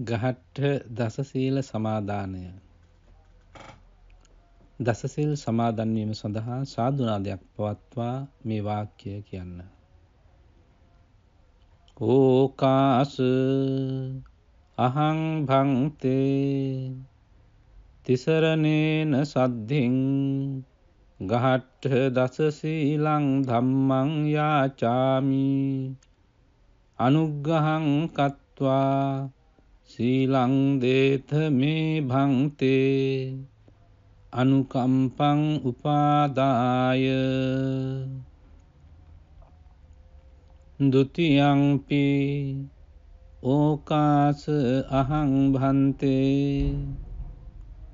ගහට්ට දසසීල සමාදානය දසසිල් සමාදන්වීම සඳහා සාධනාදයක් පවත්වා මේ වාක්‍යය කියන්න. ඕකාස අහං භංතේ තිසරණේන සද්ධින් ගහට්ට දසසීලං ධම්මං යාචාමි අනුග්ගහං කත්වා සීලං දේත මේ භංතේ අනුකම්පං උපාදාය ဒ ුතියංපි ඕකාස අහං භන්තේ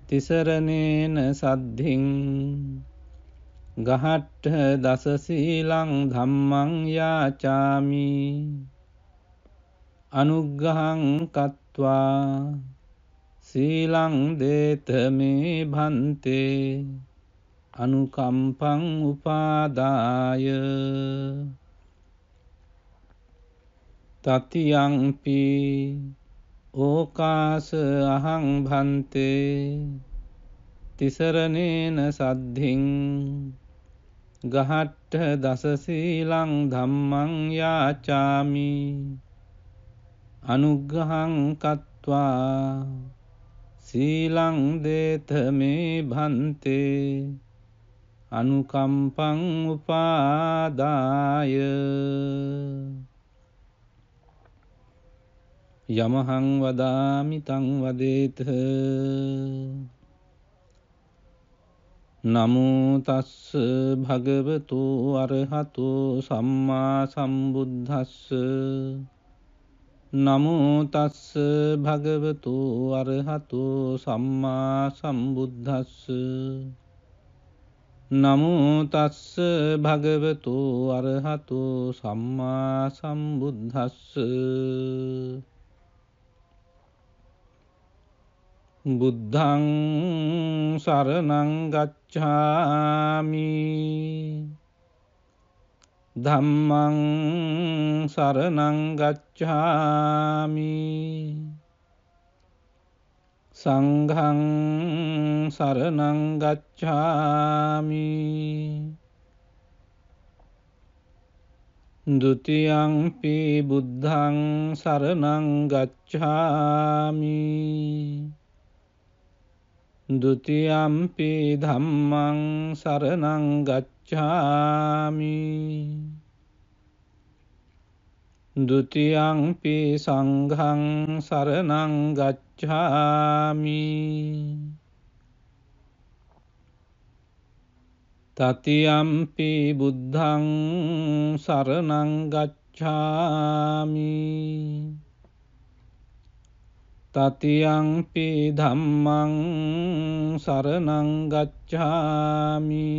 තිසරණේන සද්ධින් ගහට්ට දසසීලං ධම්මං යාචාමි අනුග්ගහං කତ୍වා සීලං දේත මේ භන්තේ අනුකම්පං උපාදාය තතියංපි ඕකාස අහං භන්තේ තිසරණේන සද්ධින් ගහට්ට දසසීලං ධම්මං යාචාමි අනුග්‍රහං කତ୍වා සීලං දේත මේ භන්තේ අනුකම්පං උපාදාය යමහං වදාමි තං වදේත නමෝ තස්ස භගවතු අරහතු සම්මා සම්බුද්දස්ස නමුතස්ස භගවතු අරහතු සම්මා සම්බුද්ධස්ස නමුතස්ස භගවතු අරහතු සම්මා සම්බුද්ධස්ස බුද්ධං සරනංගච්ඡාමි ධම්මං සරනංගච්ඡාමි සංඝං සරනංගච්ඡාමි ဒ ුතියංපි බුද්ධං සරනංගච්ඡාමි ဒ ුතියම්පි ධම්මං සරනංගච්ඡාමි ගච්ඡාමි ဒ ුතියංපි සංඝං සරණං ගච්ඡාමි තතියම්පි බුද්ධං සරණං ගච්ඡාමි තතියංපි ධම්මං සරණං ගච්ඡාමි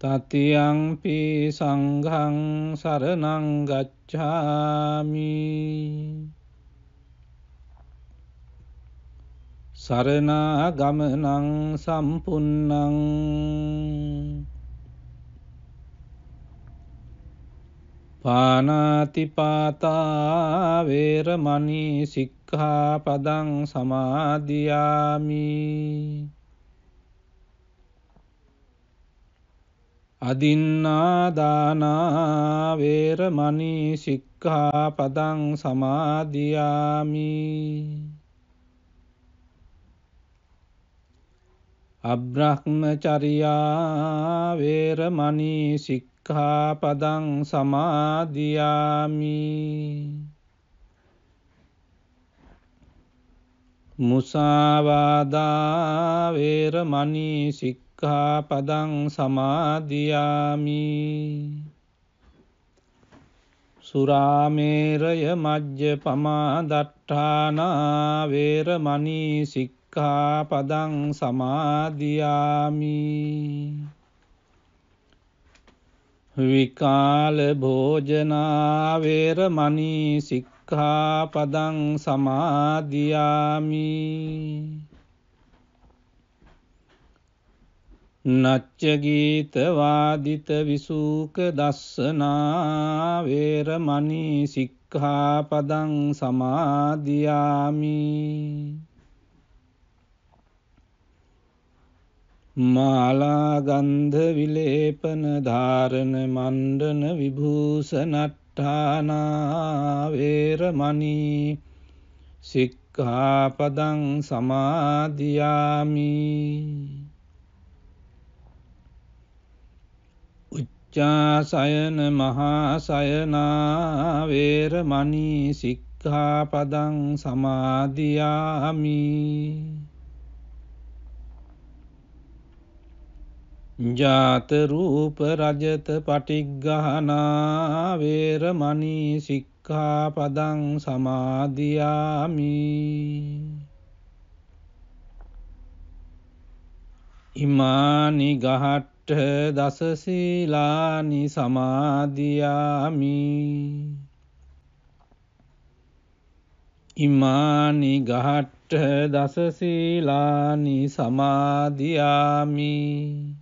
තතියංපි සංඝං සරණං ගච්ඡාමි සරණාගමනං සම්පුන්නං පානාතිපාතා වේරමණී සික්ඛාපදං සමාදියාමි අදින්නාදානාවේරමනී සික්ඛාපදං සමාදියාමි. අබ්‍රහ්මචරියාවේරමනී සික්ඛාපදං සමාදියාමි. මුසාවාදාවේරමනී සික් සික්ඛාපදං සමාදියාමි. සුරාමේරය මජ්්‍ය පමාදට්ඨානා වේරමනී සික්ඛාපදං සමාදියාමි. විකාල භෝජනාවේරමනී සික්ඛාපදං සමාදියාමි। නච්චගීතවාදිත විසූක දස්සනා වේරමණී සික්ඛාපදං සමාදියාමි। මාලාගන්ධ විලේපන ධාරණ මණ්ඩන විභූෂනට්ඨානා වේරමණී සික්ඛාපදං සමාදියාමි උච්චාසයන මහාසයනාවේරමණී සික්ඛාපදං සමාධයාමි ජාතරූප රජත පටික්ගහනාවේරමණී සික්ඛාපදං සමාධයාමි ඉමානි ගහට් දසසීලානි සමාධයාමි ඉමානි ගහට්ට දසසීලානි සමාධයාමි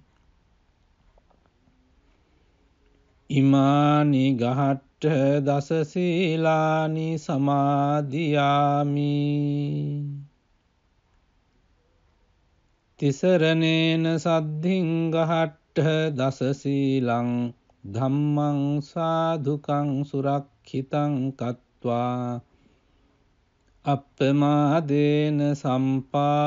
ඉමානි ගහට්ට දසසීලානි සමාධයාමි තිසරණේන සද්ධිංගහට්ට දසසීලං ධම්මං සාධුකං සුරක්හිතං කତ୍වා. අප්පමාදේන සම්පාදේත.